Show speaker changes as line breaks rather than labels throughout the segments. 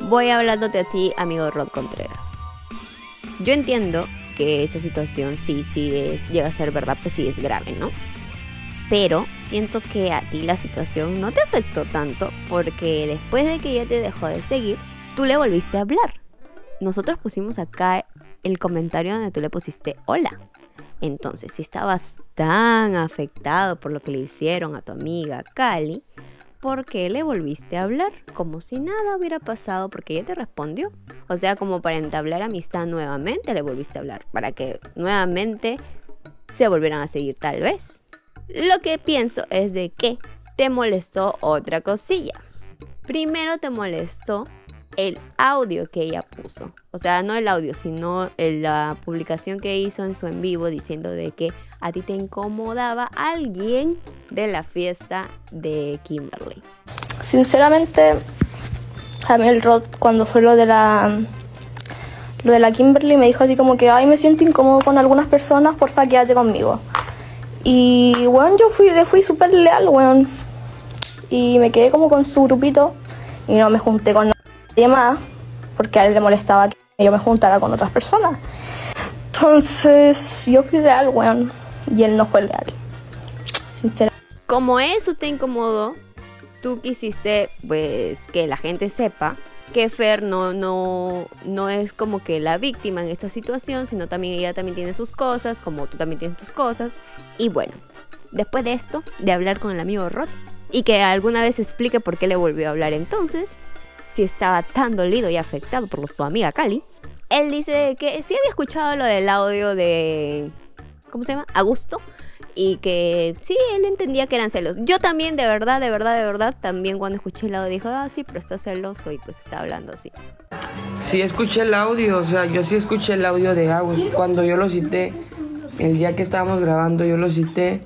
Voy hablándote a ti, amigo Rod Contreras. Yo entiendo que esa situación sí, sí llega a ser verdad, pues sí es grave, ¿no? Pero siento que a ti la situación no te afectó tanto porque después de que ella te dejó de seguir, tú le volviste a hablar. Nosotros pusimos acá el comentario donde tú le pusiste hola. Entonces, si estabas tan afectado por lo que le hicieron a tu amiga Cali, ¿por qué le volviste a hablar? Como si nada hubiera pasado porque ella te respondió. O sea, como para entablar amistad nuevamente le volviste a hablar. Para que nuevamente se volvieran a seguir tal vez. Lo que pienso es de que te molestó otra cosilla. Primero te molestó el audio que ella puso. O sea, no el audio, sino la publicación que hizo en su en vivo diciendo de que a ti te incomodaba alguien de la fiesta de Kimberly.
Sinceramente, a mí el Rod cuando fue lo de la lo de la Kimberly me dijo así como que ay me siento incómodo con algunas personas, porfa quédate conmigo. Y bueno, yo fui, le fui súper leal, weón. Y me quedé como con su grupito y no me junté con nadie más porque a él le molestaba que yo me juntara con otras personas. Entonces yo fui leal, weón. Y él no fue leal. Sinceramente.
Como eso te incomodó, tú quisiste pues que la gente sepa que Fer no, no, no es como que la víctima en esta situación, sino también ella también tiene sus cosas, como tú también tienes tus cosas. Y bueno, después de esto, de hablar con el amigo Rod, y que alguna vez explique por qué le volvió a hablar entonces, si estaba tan dolido y afectado por su amiga Cali, él dice que sí había escuchado lo del audio de... ¿Cómo se llama? Augusto y que sí, él entendía que eran celos. Yo también, de verdad, de verdad, de verdad, también cuando escuché el audio dijo, ah, sí, pero está celoso y pues está hablando así.
Sí, escuché el audio, o sea, yo sí escuché el audio de Agus. Cuando yo lo cité, el día que estábamos grabando, yo lo cité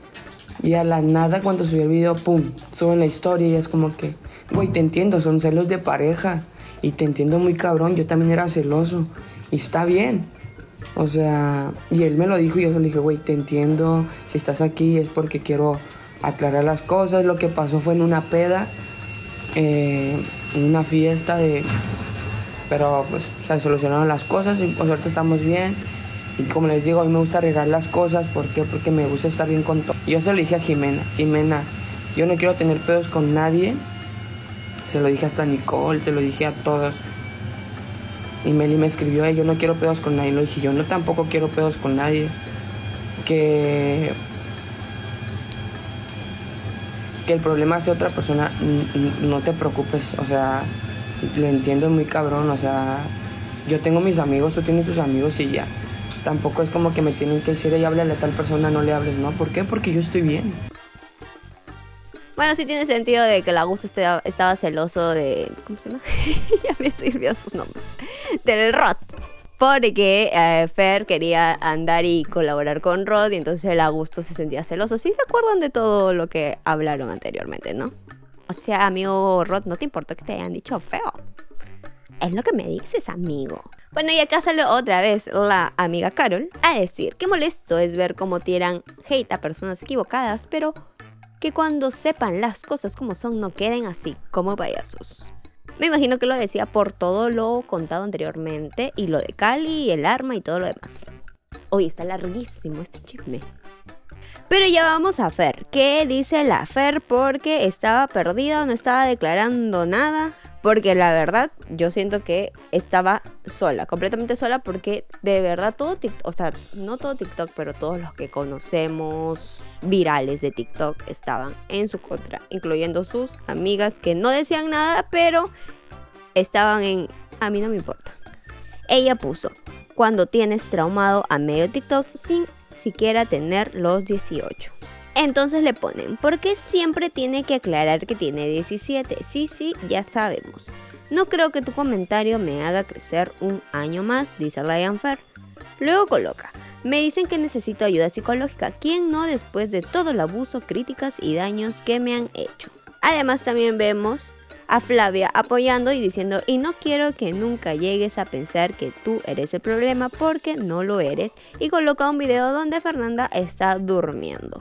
y a la nada cuando subí el video, pum, suben la historia y es como que, güey, te entiendo, son celos de pareja y te entiendo muy cabrón, yo también era celoso y está bien. O sea, y él me lo dijo y yo le dije, güey, te entiendo, si estás aquí es porque quiero aclarar las cosas. Lo que pasó fue en una peda, eh, en una fiesta de... Pero pues se solucionaron las cosas y por suerte estamos bien. Y como les digo, a mí me gusta arreglar las cosas. ¿Por qué? Porque me gusta estar bien con todo. Yo se lo dije a Jimena. Jimena, yo no quiero tener pedos con nadie. Se lo dije hasta a Nicole, se lo dije a todos. Y Meli me escribió, yo no quiero pedos con nadie. Lo dije, yo no tampoco quiero pedos con nadie. Que, que el problema sea otra persona, no te preocupes. O sea, lo entiendo muy cabrón. O sea, yo tengo mis amigos, tú tienes tus amigos y ya. Tampoco es como que me tienen que decir, ella háblale a tal persona, no le hables, ¿no? ¿Por qué? Porque yo estoy bien.
Bueno, sí tiene sentido de que el Augusto estaba, celoso de. ¿Cómo se llama? ya me estoy olvidando sus nombres. Del Rod. Porque eh, Fer quería andar y colaborar con Rod y entonces el Augusto se sentía celoso. Sí se acuerdan de todo lo que hablaron anteriormente, ¿no? O sea, amigo Rod, no te importa que te hayan dicho feo. Es lo que me dices, amigo. Bueno, y acá salió otra vez la amiga Carol a decir que molesto es ver cómo tiran hate a personas equivocadas, pero que cuando sepan las cosas como son no queden así como payasos. Me imagino que lo decía por todo lo contado anteriormente y lo de Cali, el arma y todo lo demás. Hoy está larguísimo este chisme. Pero ya vamos a Fer. ¿Qué dice la Fer? Porque estaba perdida, no estaba declarando nada. Porque la verdad, yo siento que estaba sola, completamente sola, porque de verdad todo TikTok, o sea, no todo TikTok, pero todos los que conocemos virales de TikTok estaban en su contra, incluyendo sus amigas que no decían nada, pero estaban en, a mí no me importa. Ella puso, cuando tienes traumado a medio TikTok sin siquiera tener los 18. Entonces le ponen, ¿por qué siempre tiene que aclarar que tiene 17? Sí, sí, ya sabemos. No creo que tu comentario me haga crecer un año más, dice Ryan Fair. Luego coloca, me dicen que necesito ayuda psicológica. ¿Quién no después de todo el abuso, críticas y daños que me han hecho? Además también vemos a Flavia apoyando y diciendo, y no quiero que nunca llegues a pensar que tú eres el problema porque no lo eres. Y coloca un video donde Fernanda está durmiendo.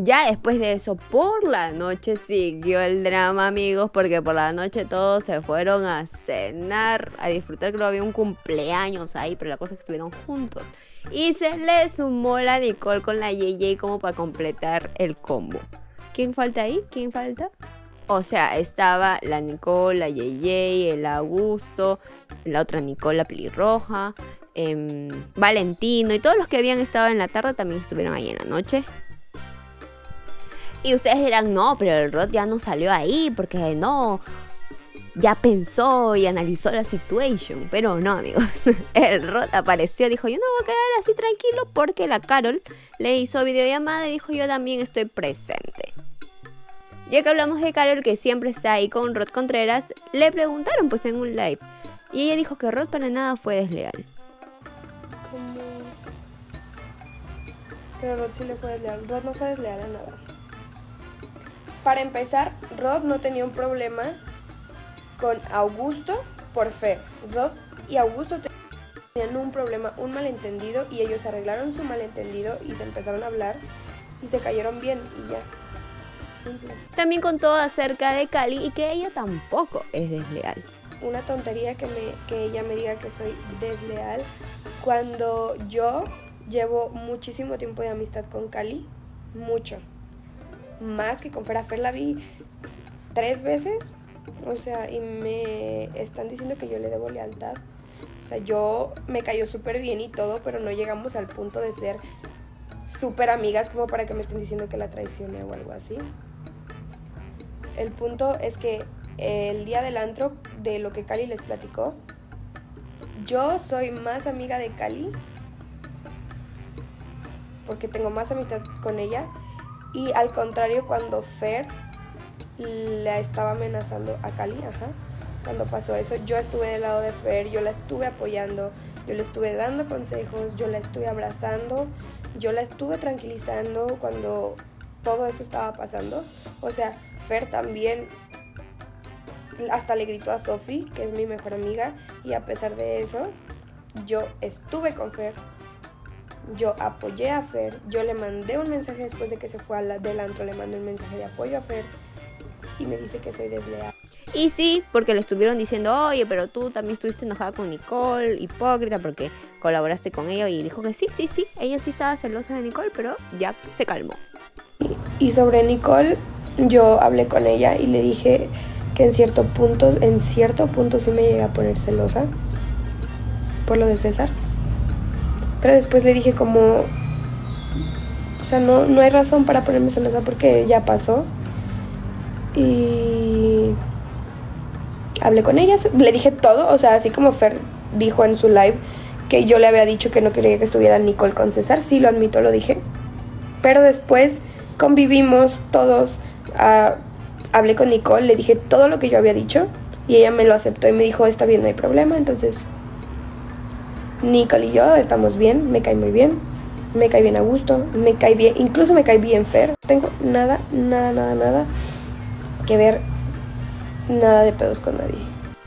Ya después de eso, por la noche siguió el drama, amigos, porque por la noche todos se fueron a cenar, a disfrutar, creo que había un cumpleaños ahí, pero la cosa es que estuvieron juntos. Y se le sumó la Nicole con la JJ como para completar el combo. ¿Quién falta ahí? ¿Quién falta? O sea, estaba la Nicole, la JJ, el Augusto, la otra Nicole, la pelirroja, em, Valentino y todos los que habían estado en la tarde también estuvieron ahí en la noche. Y ustedes dirán, no, pero el Rod ya no salió ahí porque no, ya pensó y analizó la situación. Pero no, amigos. El Rod apareció, dijo, yo no voy a quedar así tranquilo porque la Carol le hizo videollamada y dijo, yo también estoy presente. Ya que hablamos de Carol, que siempre está ahí con Rod Contreras, le preguntaron pues en un live. Y ella dijo que Rod para nada fue desleal.
Pero Rod sí le fue desleal. Rod no fue desleal a nada. Para empezar, Rod no tenía un problema con Augusto por fe. Rod y Augusto tenían un problema, un malentendido, y ellos arreglaron su malentendido y se empezaron a hablar y se cayeron bien y ya. Simple.
También contó acerca de Cali y que ella tampoco es desleal.
Una tontería que, me, que ella me diga que soy desleal cuando yo llevo muchísimo tiempo de amistad con Cali, mucho. Más que con Ferafer la vi tres veces, o sea, y me están diciendo que yo le debo lealtad. O sea, yo me cayó súper bien y todo, pero no llegamos al punto de ser súper amigas como para que me estén diciendo que la traicione o algo así. El punto es que el día del antro, de lo que Cali les platicó, yo soy más amiga de Cali porque tengo más amistad con ella y al contrario cuando Fer la estaba amenazando a Cali, ajá, cuando pasó eso, yo estuve del lado de Fer, yo la estuve apoyando, yo le estuve dando consejos, yo la estuve abrazando, yo la estuve tranquilizando cuando todo eso estaba pasando. O sea, Fer también hasta le gritó a Sophie, que es mi mejor amiga, y a pesar de eso, yo estuve con Fer. Yo apoyé a Fer, yo le mandé un mensaje después de que se fue al del antro, le mandé un mensaje de apoyo a Fer y me dice que soy desleal.
Y sí, porque le estuvieron diciendo, oye, pero tú también estuviste enojada con Nicole, hipócrita, porque colaboraste con ella. Y dijo que sí, sí, sí, ella sí estaba celosa de Nicole, pero ya se calmó.
Y sobre Nicole, yo hablé con ella y le dije que en cierto punto, en cierto punto sí me llegué a poner celosa por lo de César. Pero después le dije como, o sea, no, no hay razón para ponerme celosa porque ya pasó. Y hablé con ella, le dije todo, o sea, así como Fer dijo en su live que yo le había dicho que no quería que estuviera Nicole con César, sí lo admito, lo dije. Pero después convivimos todos, uh, hablé con Nicole, le dije todo lo que yo había dicho y ella me lo aceptó y me dijo, está bien, no hay problema, entonces Nicole y yo estamos bien, me cae muy bien, me cae bien a gusto, me cae bien, incluso me cae bien Fer, tengo nada, nada, nada, nada que ver nada de pedos con nadie.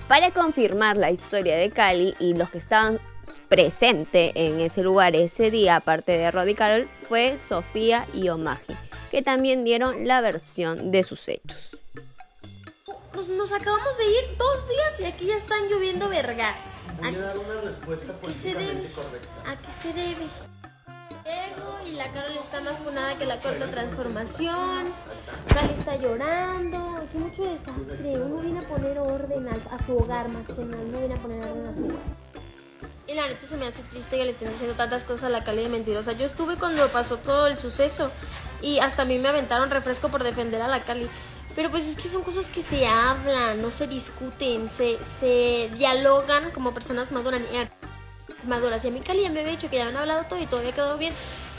Para confirmar la historia de Cali y los que estaban presentes en ese lugar ese día, aparte de Rod y Carol, fue Sofía y Omagi, que también dieron la versión de sus hechos.
Pues nos acabamos de ir dos días y aquí ya están lloviendo vergas.
Voy a dar una respuesta
qué se debe?
políticamente correcta.
¿A qué se debe? Ego y la Carol está más funada que la cuarta transformación. Cali está llorando. Aquí mucho desastre. Uno viene a poner orden a, a su hogar más que nada. Uno viene a poner orden a su hogar. Y la neta se me hace triste que le estén diciendo tantas cosas a la Cali de mentirosa. Yo estuve cuando pasó todo el suceso y hasta a mí me aventaron refresco por defender a la Cali. Pero pues es que son cosas que se hablan, no se discuten, se, se dialogan como personas maduras. Y a- maduras. Y a mí Cali ya me había dicho que ya habían hablado todo y todo había quedado bien.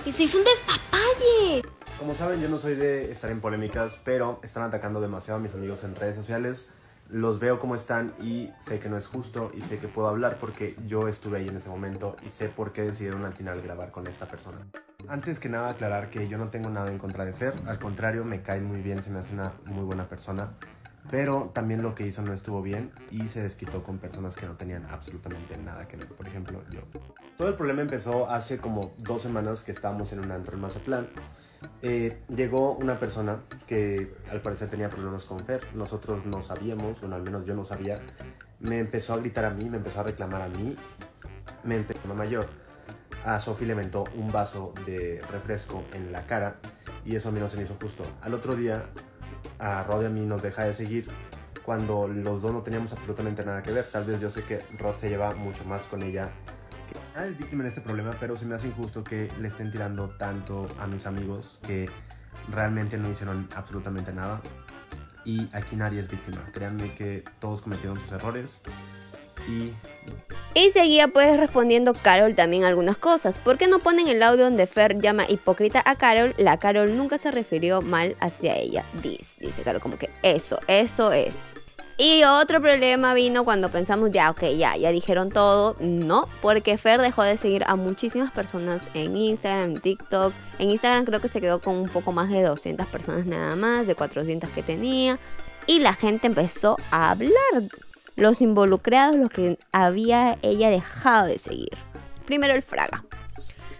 Y se hizo un despapalle.
Como saben, yo no soy de estar en polémicas, pero están atacando demasiado a mis amigos en redes sociales. Los veo como están y sé que no es justo y sé que puedo hablar porque yo estuve ahí en ese momento y sé por qué decidieron al final grabar con esta persona. Antes que nada aclarar que yo no tengo nada en contra de Fer, al contrario me cae muy bien, se me hace una muy buena persona, pero también lo que hizo no estuvo bien y se desquitó con personas que no tenían absolutamente nada que ver, por ejemplo yo. Todo el problema empezó hace como dos semanas que estábamos en un antro en Mazatlán eh, llegó una persona que al parecer tenía problemas con Fer. Nosotros no sabíamos, bueno, al menos yo no sabía. Me empezó a gritar a mí, me empezó a reclamar a mí. Me empezó a mayor. A Sofi le mentó un vaso de refresco en la cara y eso a mí no se me hizo justo. Al otro día, a Rod y a mí nos deja de seguir cuando los dos no teníamos absolutamente nada que ver. Tal vez yo sé que Rod se lleva mucho más con ella el víctima en este problema, pero se me hace injusto que le estén tirando tanto a mis amigos que realmente no hicieron absolutamente nada. Y aquí nadie es víctima. Créanme que todos cometieron sus errores y
Y seguía pues respondiendo Carol también algunas cosas. ¿Por qué no ponen el audio donde Fer llama hipócrita a Carol? La Carol nunca se refirió mal hacia ella. Dice, dice Carol como que eso, eso es. Y otro problema vino cuando pensamos ya, ok, ya, ya dijeron todo. No, porque Fer dejó de seguir a muchísimas personas en Instagram, en TikTok. En Instagram creo que se quedó con un poco más de 200 personas nada más, de 400 que tenía. Y la gente empezó a hablar los involucrados, los que había ella dejado de seguir. Primero el Fraga.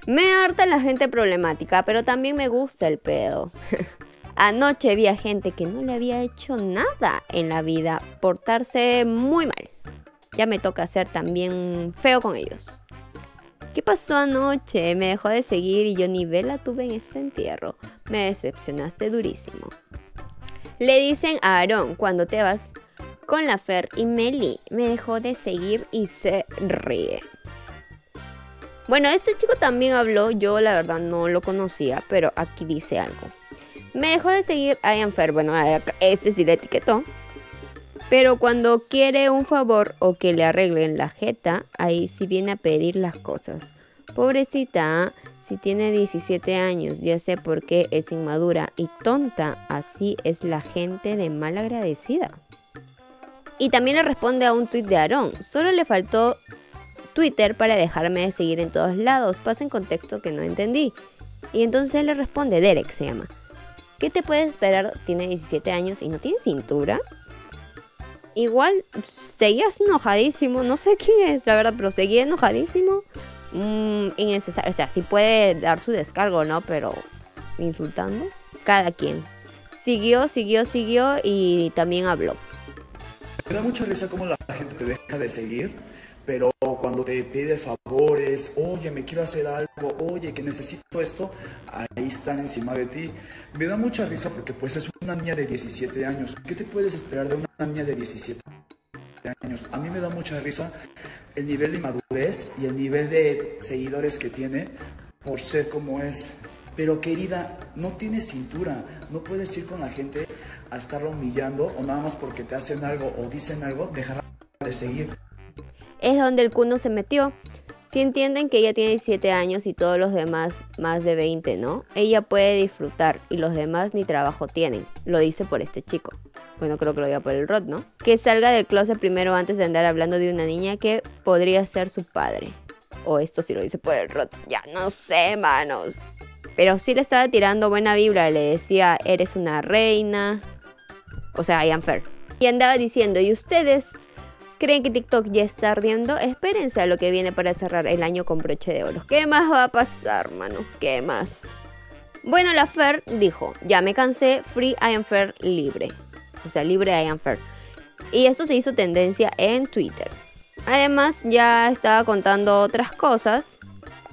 Me harta la gente problemática, pero también me gusta el pedo. Anoche vi a gente que no le había hecho nada en la vida portarse muy mal. Ya me toca ser también feo con ellos. ¿Qué pasó anoche? Me dejó de seguir y yo ni vela tuve en este entierro. Me decepcionaste durísimo. Le dicen a Aarón cuando te vas con la Fer y Meli. Me dejó de seguir y se ríe. Bueno, este chico también habló, yo la verdad no lo conocía, pero aquí dice algo. Me dejó de seguir a Ian Fer, bueno, este sí le etiquetó. Pero cuando quiere un favor o que le arreglen la jeta, ahí sí viene a pedir las cosas. Pobrecita, si tiene 17 años, ya sé por qué es inmadura y tonta, así es la gente de mal agradecida. Y también le responde a un tuit de Aarón. Solo le faltó Twitter para dejarme de seguir en todos lados. Pasa en contexto que no entendí. Y entonces le responde, Derek se llama. ¿Qué te puedes esperar? Tiene 17 años y no tiene cintura. Igual seguías enojadísimo. No sé quién es, la verdad, pero seguía enojadísimo. Mm, innecesario. O sea, sí puede dar su descargo, ¿no? Pero insultando. Cada quien. Siguió, siguió, siguió y también habló.
Me da mucha risa cómo la gente te deja de seguir, pero cuando te pide favores, oye, me quiero hacer algo, oye, que necesito esto, ahí están encima de ti. Me da mucha risa porque pues es una niña de 17 años. ¿Qué te puedes esperar de una niña de 17 años? A mí me da mucha risa el nivel de madurez y el nivel de seguidores que tiene por ser como es. Pero querida, no tienes cintura, no puedes ir con la gente a estarla humillando o nada más porque te hacen algo o dicen algo, dejar de seguir.
Es donde el cuno se metió. Si entienden que ella tiene 17 años y todos los demás más de 20, ¿no? Ella puede disfrutar y los demás ni trabajo tienen. Lo dice por este chico. Bueno, creo que lo diga por el Rod, ¿no? Que salga del closet primero antes de andar hablando de una niña que podría ser su padre. O esto sí lo dice por el Rod. Ya no sé, manos. Pero sí le estaba tirando buena vibra. Le decía, eres una reina. O sea, Ian Fair. Y andaba diciendo, ¿y ustedes creen que TikTok ya está ardiendo? Espérense a lo que viene para cerrar el año con broche de oro. ¿Qué más va a pasar, mano? ¿Qué más? Bueno, la Fair dijo, ya me cansé, Free Ian Fair libre. O sea, libre Ian Fair. Y esto se hizo tendencia en Twitter. Además, ya estaba contando otras cosas,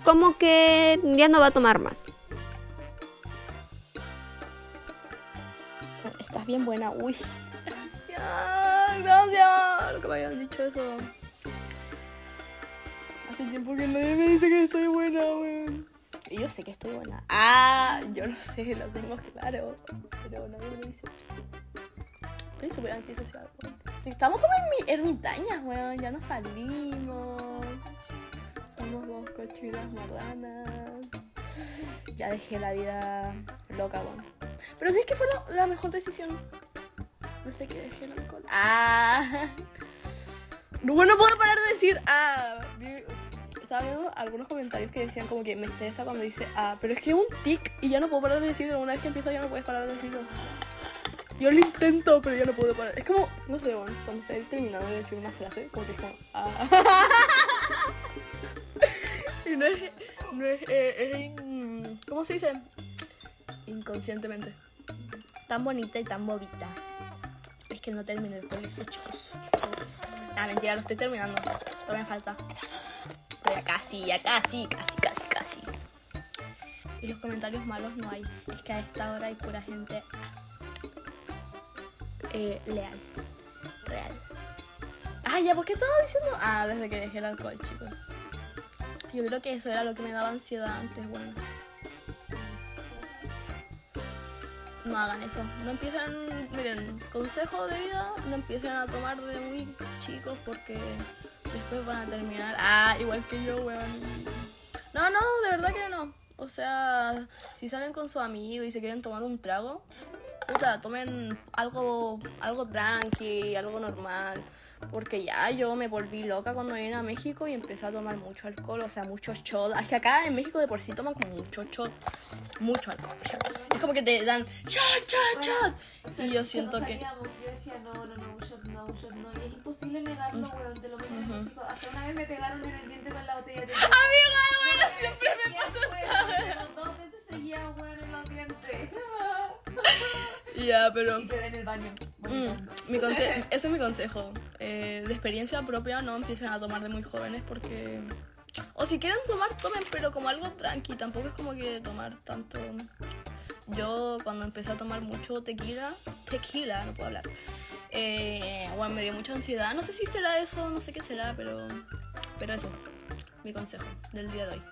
como que ya no va a tomar más.
Estás bien buena. Uy. Gracias. Gracias. Lo que me hayan dicho eso. Hace tiempo que nadie me dice que estoy buena, weón. Y yo sé que estoy buena. Ah, yo lo sé, lo tengo claro. Pero nadie me lo dice. Estoy súper antisocial, weón. Estamos como en mi ermitañas, weón. Ya no salimos. Somos dos cochinas marranas. Ya dejé la vida loca, weón. Pero sí es que fue la, la mejor decisión. Desde que dejé el alcohol. Ah. Bueno, puedo parar de decir ah. Estaba viendo algunos comentarios que decían como que me estresa cuando dice ah, pero es que es un tic y ya no puedo parar de decirlo. Una vez que empiezo ya no puedes parar de decirlo. Yo lo intento, pero ya no puedo parar. Es como, no sé, bueno, cuando estoy terminando de decir una frase, como que es como ah. y no es, no es, eh, es in- ¿cómo se dice? inconscientemente. Tan bonita y tan bobita. Es que no terminé el colegio, chicos. Ah, mentira, lo estoy terminando. Todavía me falta. Ya casi, ya casi, casi, casi, casi. Y los comentarios malos no hay. Es que a esta hora hay pura gente eh, leal. Real. Ah, ya, ¿por qué estaba diciendo? Ah, desde que dejé el alcohol, chicos. Yo creo que eso era lo que me daba ansiedad antes, bueno. No hagan eso. No empiecen, miren, consejo de vida, no empiecen a tomar de muy chicos porque después van a terminar. Ah, igual que yo, weón. No, no, de verdad que no. O sea, si salen con su amigo y se quieren tomar un trago, puta, tomen algo, algo tranqui, algo normal. Porque ya yo me volví loca cuando vine a México y empecé a tomar mucho alcohol, o sea, mucho shot. Es que acá en México de por sí toman como mucho shot, mucho alcohol. Es como que te dan shot, shot, shot. Y yo siento que...
Yo decía, no, no, no, un shot, no, un shot, no. Y es imposible negarlo, weón. Te lo meten en hocico. Hasta una vez me pegaron en el diente con la botella de.
Amiga, bueno, siempre me pasa
weón,
esta
como Dos veces seguía, weón, en los dientes.
Ya, pero...
Y quedé en el baño.
Mm, mi conse- ese es mi consejo. Eh, de experiencia propia, no empiecen a tomar de muy jóvenes porque... O si quieren tomar, tomen, pero como algo tranqui. Tampoco es como que tomar tanto... Yo cuando empecé a tomar mucho tequila, tequila, no puedo hablar, eh, bueno, me dio mucha ansiedad. No sé si será eso, no sé qué será, pero, pero eso, mi consejo del día de hoy.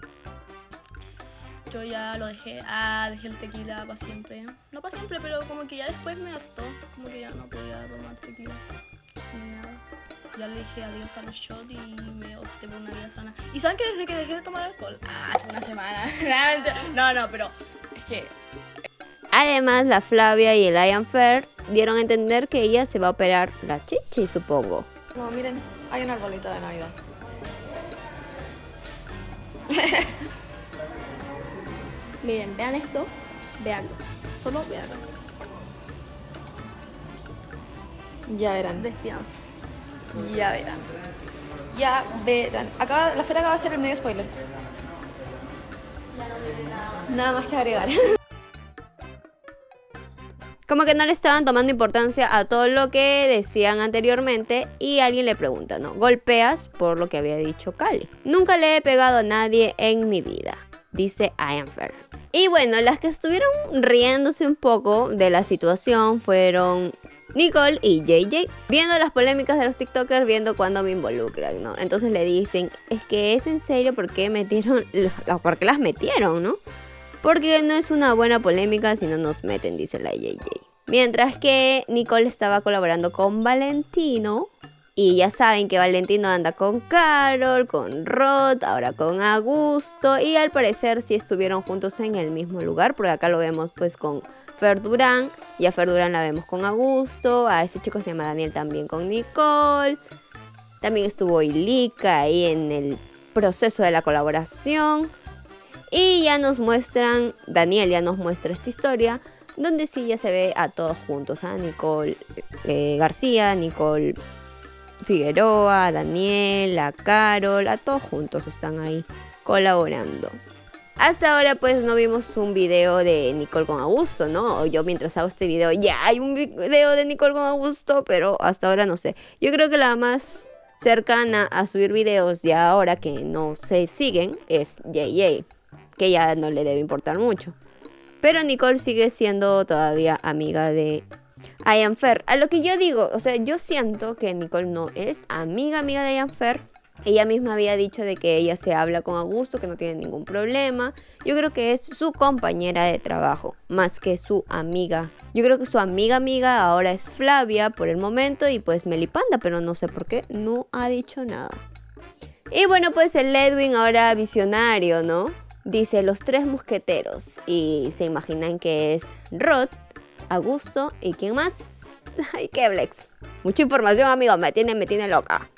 Yo ya lo dejé, ah, dejé el tequila para siempre. No para siempre, pero como que ya después me hartó, como que ya no podía Ya le dije adiós a los shots y me opté por una vida sana. ¿Y saben que desde que dejé de tomar alcohol? Ah, hace una semana. no, no, pero es que
Además, la Flavia y el Ian Fair dieron a entender que ella se va a operar la chichi, supongo.
No, miren, hay un arbolito de Navidad. miren, vean esto, veanlo. Solo veanlo. Ya verán. Despídanse. Ya verán. Ya verán. Acaba, la feria acaba de ser el medio spoiler. Nada más que agregar.
Como que no le estaban tomando importancia a todo lo que decían anteriormente y alguien le pregunta, ¿no? Golpeas por lo que había dicho Cali. Nunca le he pegado a nadie en mi vida, dice Ian Fair. Y bueno, las que estuvieron riéndose un poco de la situación fueron Nicole y JJ, viendo las polémicas de los TikTokers, viendo cuándo me involucran, ¿no? Entonces le dicen, es que es en serio, ¿por qué metieron, por qué las metieron, ¿no? Porque no es una buena polémica si no nos meten, dice la JJ. Mientras que Nicole estaba colaborando con Valentino. Y ya saben que Valentino anda con Carol, con Rod, ahora con Augusto. Y al parecer sí estuvieron juntos en el mismo lugar. Porque acá lo vemos pues con Fer Durán. Y a Fer Durán la vemos con Augusto. A ese chico se llama Daniel también con Nicole. También estuvo Ilika ahí en el proceso de la colaboración. Y ya nos muestran, Daniel ya nos muestra esta historia, donde sí ya se ve a todos juntos, a Nicole eh, García, Nicole Figueroa, a Daniel, a Carol, a todos juntos están ahí colaborando. Hasta ahora pues no vimos un video de Nicole con Augusto, ¿no? Yo mientras hago este video ya hay un video de Nicole con Augusto, pero hasta ahora no sé. Yo creo que la más cercana a subir videos ya ahora que no se siguen es JJ que ya no le debe importar mucho. Pero Nicole sigue siendo todavía amiga de Ian Fair. A lo que yo digo, o sea, yo siento que Nicole no es amiga amiga de Ian Fair. Ella misma había dicho de que ella se habla con Augusto, que no tiene ningún problema. Yo creo que es su compañera de trabajo, más que su amiga. Yo creo que su amiga amiga ahora es Flavia por el momento y pues Melipanda, pero no sé por qué no ha dicho nada. Y bueno, pues el Edwin ahora visionario, ¿no? Dice los tres mosqueteros y se imaginan que es Rod, Augusto y quién más. Ay, Keblex. Mucha información, amigo, me tiene, me tiene loca.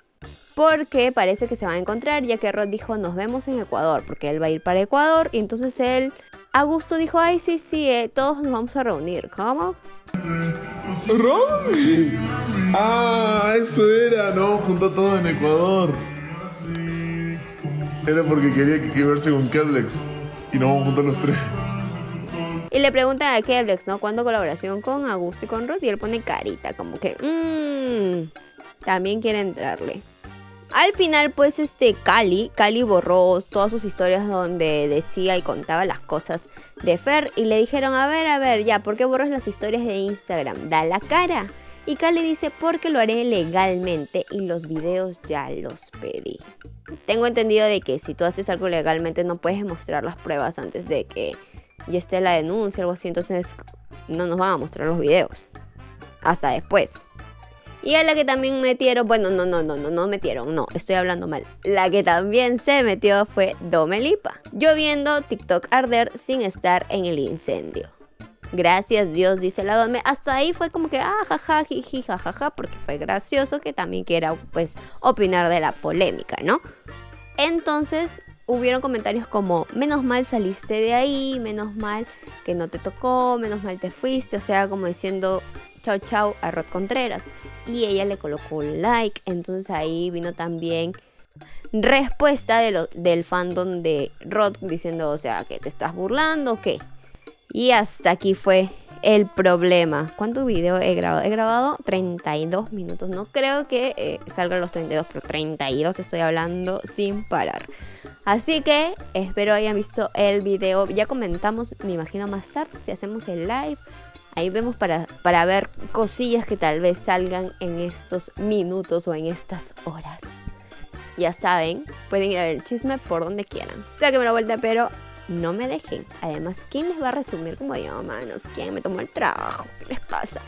Porque parece que se van a encontrar, ya que Rod dijo nos vemos en Ecuador, porque él va a ir para Ecuador. Y entonces él, Augusto dijo, ay, sí, sí, eh, todos nos vamos a reunir. ¿Cómo?
¿Rosy? Ah, eso era, ¿no? Juntó todo en Ecuador. Era porque quería que verse con Kerlex. Y nos vamos a juntar los tres.
Y le preguntan a Keblex, ¿no? ¿Cuándo colaboración con Augusto y con Ruth? Y él pone carita, como que, mmm, también quiere entrarle. Al final, pues, este, Cali, Cali borró todas sus historias donde decía y contaba las cosas de Fer. Y le dijeron, a ver, a ver, ya, ¿por qué borras las historias de Instagram? Da la cara. Y Cali dice, porque lo haré legalmente y los videos ya los pedí. Tengo entendido de que si tú haces algo legalmente no puedes mostrar las pruebas antes de que ya esté la denuncia algo así, entonces no nos van a mostrar los videos. Hasta después. Y a la que también metieron, bueno, no, no, no, no, no metieron, no, estoy hablando mal. La que también se metió fue Domelipa, lloviendo TikTok arder sin estar en el incendio. Gracias Dios, dice la Dome. Hasta ahí fue como que, ah, jaja, jiji, jajaja, porque fue gracioso que también quiera, pues, opinar de la polémica, ¿no? Entonces, hubieron comentarios como, menos mal saliste de ahí, menos mal que no te tocó, menos mal te fuiste, o sea, como diciendo, chao, chao a Rod Contreras. Y ella le colocó un like, entonces ahí vino también respuesta de lo, del fandom de Rod diciendo, o sea, que te estás burlando o qué. Y hasta aquí fue el problema. ¿Cuánto video he grabado? He grabado 32 minutos. No creo que eh, salgan los 32, pero 32 estoy hablando sin parar. Así que espero hayan visto el video. Ya comentamos, me imagino más tarde, si hacemos el live. Ahí vemos para, para ver cosillas que tal vez salgan en estos minutos o en estas horas. Ya saben, pueden ir a ver el chisme por donde quieran. Sáquenme la vuelta, pero no me dejen. Además, ¿quién les va a resumir como yo, manos? ¿Quién me tomó el trabajo? ¿Qué les pasa?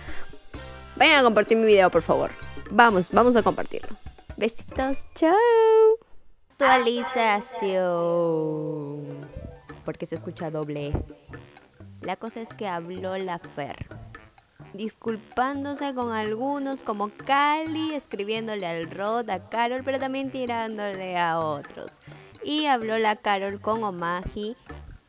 Vayan a compartir mi video, por favor. Vamos, vamos a compartirlo. Besitos, chao. Actualización. Porque se escucha doble. La cosa es que habló la Fer. Disculpándose con algunos como Cali, escribiéndole al Rod, a Carol, pero también tirándole a otros. Y habló la Carol con Omagi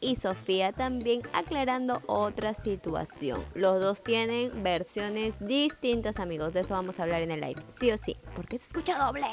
y Sofía también aclarando otra situación. Los dos tienen versiones distintas, amigos. De eso vamos a hablar en el live. Sí o sí. Porque se escucha doble.